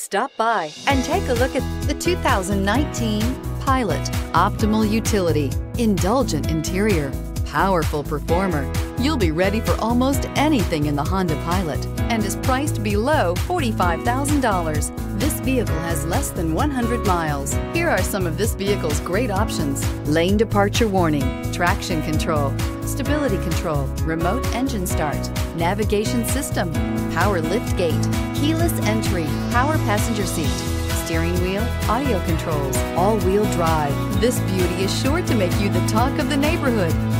Stop by and take a look at the 2019 Pilot. Optimal utility, indulgent interior, powerful performer. You'll be ready for almost anything in the Honda Pilot and is priced below $45,000. This vehicle has less than 100 miles. Here are some of this vehicle's great options. Lane departure warning, traction control, stability control, remote engine start, navigation system, power lift gate, keyless entry, power passenger seat, steering wheel, audio controls, all-wheel drive. This beauty is sure to make you the talk of the neighborhood.